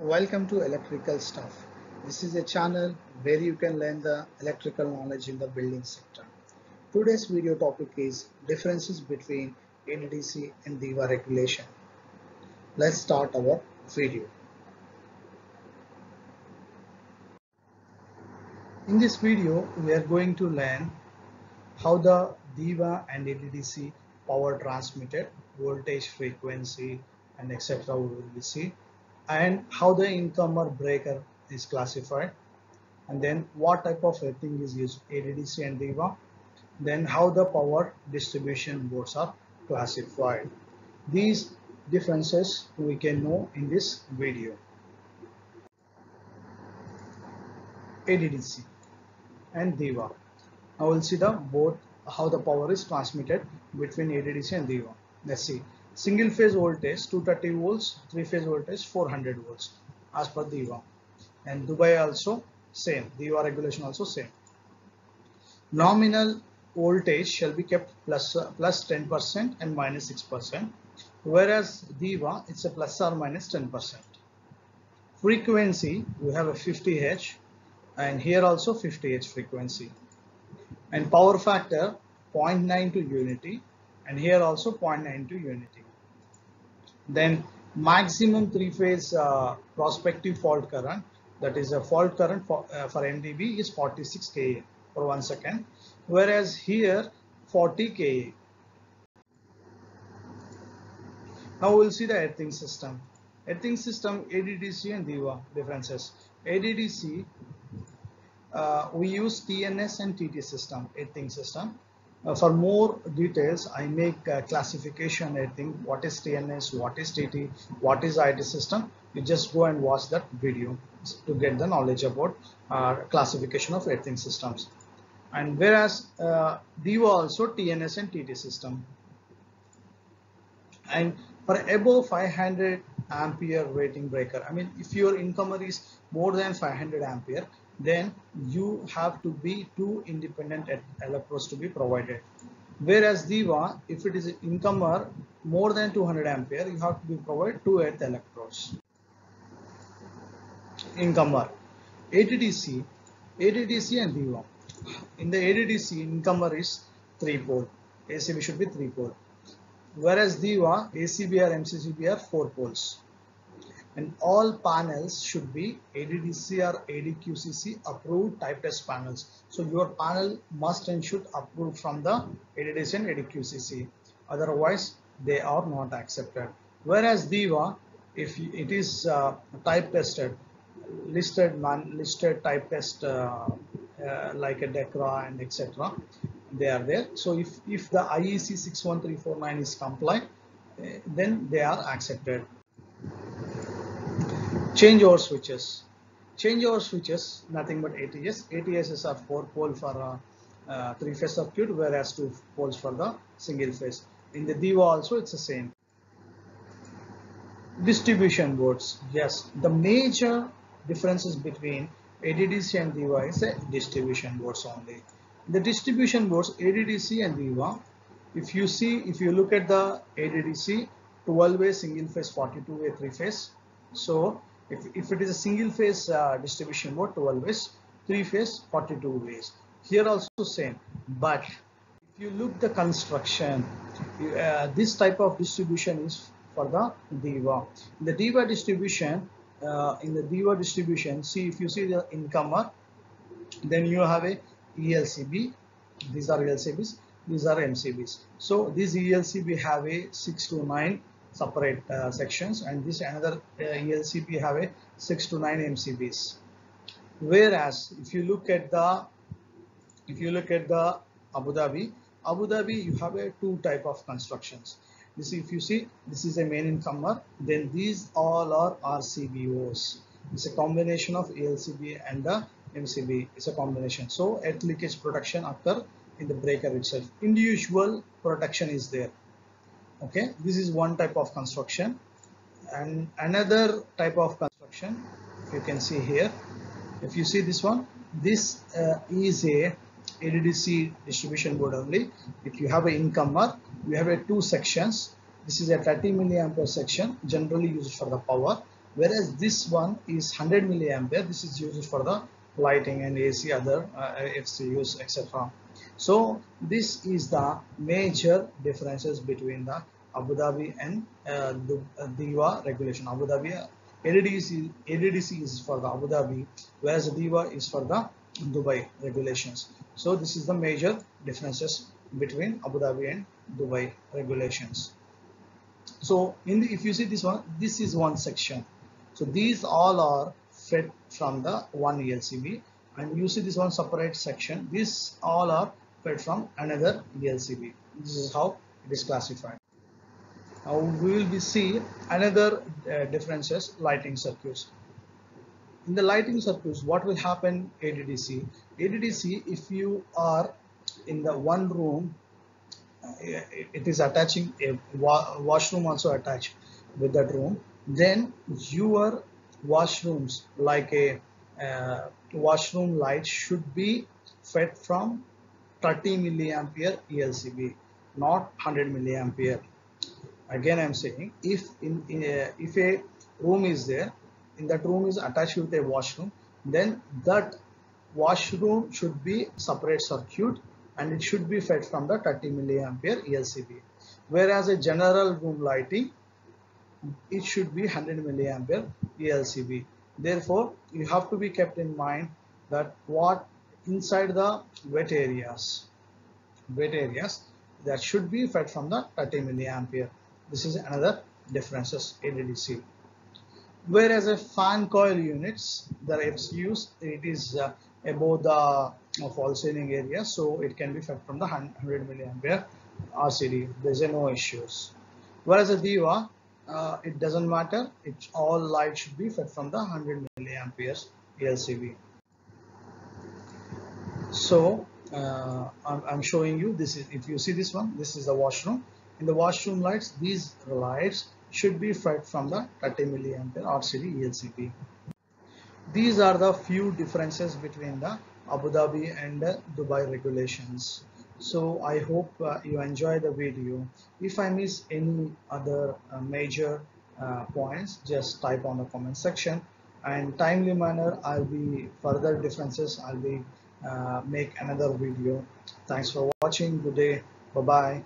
Welcome to Electrical Stuff. This is a channel where you can learn the electrical knowledge in the building sector. Today's video topic is differences between ADDC and DEWA regulation. Let's start our video. In this video, we are going to learn how the DEWA and ADDC power transmitted, voltage frequency and etc. we will see and how the incomer breaker is classified. And then what type of rating is used ADDC and DEWA then how the power distribution boards are classified. These differences we can know in this video. ADDC and DEWA now we'll see the both how the power is transmitted between ADDC and DEWA let's see single phase voltage 230 volts three phase voltage 400 volts as per DEWA and Dubai also same DEWA regulation also same. Nominal voltage shall be kept plus uh, plus 10 percent and minus 6 percent whereas DEWA it's a plus or minus 10 percent. Frequency we have a 50 Hz and here also 50 Hz frequency. And power factor 0.9 to unity and here also 0.9 to unity then maximum three phase uh, prospective fault current that is a fault current for, uh, for MDB is 46 kA for one second whereas here 40 kA. Now we'll see the earthing system. Earthing system ADDC and DEWA differences. ADDC uh, we use TNS and TT system earthing system uh, for more details, I make classification, I think, what is TNS, what is TT, what is IT system. You just go and watch that video to get the knowledge about uh, classification of earthing systems. And whereas uh, DEWA also TNS and TT system. And for above 500 ampere rating breaker, I mean, if your incomer is more than 500 ampere, then you have to be two independent electrodes to be provided. Whereas DEWA, if it is an incomer more than 200 ampere, you have to be provided two electrodes. Incomer, ADDC, ADDC and DEWA. In the ADDC, incomer is three pole. ACB should be three pole. Whereas DEWA, ACB or MCCB are four poles and all panels should be ADDC or ADQCC approved type test panels. So your panel must and should approve from the ADDC and ADQCC. Otherwise, they are not accepted. Whereas DEWA, if it is uh, type tested, listed man listed type test uh, uh, like a DEKRA and etc. They are there. So if if the IEC 61349 is compliant, eh, then they are accepted changeover switches. Change changeover switches nothing but ATS ATSs are four pole for a uh, three phase circuit whereas two poles for the single phase. In the DEWA also it's the same. Distribution boards. Yes the major differences between ADDC and DEWA is the distribution boards only. The distribution boards ADDC and DEWA if you see if you look at the ADDC 12 way single phase 42 way three phase so if, if it is a single phase uh, distribution mode 12 ways, three phase 42 ways. Here also same, but if you look the construction, uh, this type of distribution is for the DEWA. The DEWA distribution, uh, in the DEWA distribution, see if you see the incomer, then you have a ELCB, these are ELCBs, these are MCBs. So this ELCB have a 6 to 9 separate uh, sections. And this another uh, ELCB have a 6 to 9 MCBs whereas if you look at the if you look at the Abu Dhabi Abu Dhabi you have a two type of constructions. This if you see this is a main incomer then these all are RCBOs it's a combination of ELCB and the MCB it's a combination. So earth leakage production occur in the breaker itself. Individual production is there okay this is one type of construction. And another type of construction you can see here if you see this one this uh, is a ADDC distribution board only. If you have an incomer you have a two sections. This is a 30 milliampere section generally used for the power. Whereas this one is 100 milliampere. This is used for the lighting and AC other uh, FCUs etc so this is the major differences between the Abu Dhabi and uh, uh, regulation. Abu Dhabi ADDC, ADDC is for the Abu Dhabi whereas DEWA is for the Dubai regulations. So this is the major differences between Abu Dhabi and Dubai regulations. So in the, if you see this one this is one section. So these all are fed from the one ELCB and you see this one separate section. These all are fed from another ELCB this is how it is classified. Now we will be see another uh, differences lighting circuits. In the lighting circuits what will happen ADDC ADDC if you are in the one room uh, it is attaching a wa washroom also attached with that room. Then your washrooms like a uh, washroom light should be fed from 30 milliampere ELCB not 100 milliampere again I'm saying if in, in a, if a room is there in that room is attached with a washroom then that washroom should be separate circuit and it should be fed from the 30 milliampere ELCB. Whereas a general room lighting, it should be 100 milliampere ELCB. Therefore, you have to be kept in mind that what inside the wet areas, wet areas that should be fed from the 30 milliampere. This is another differences ADDC. Whereas a fan coil units, the used it is uh, above the fall ceiling area so it can be fed from the 100 milliampere RCD there's no issues whereas the DEWA uh, it doesn't matter it's all light should be fed from the 100 milliamperes ELCB so uh, I'm, I'm, showing you this is if you see this one this is the washroom in the washroom lights these lights should be fed from the 30 milliampere RCD ELCB these are the few differences between the Abu Dhabi and Dubai regulations. So I hope uh, you enjoy the video. If I miss any other uh, major uh, points, just type on the comment section and timely manner I'll be further differences I'll be uh, make another video. Thanks for watching. Good day. Bye bye.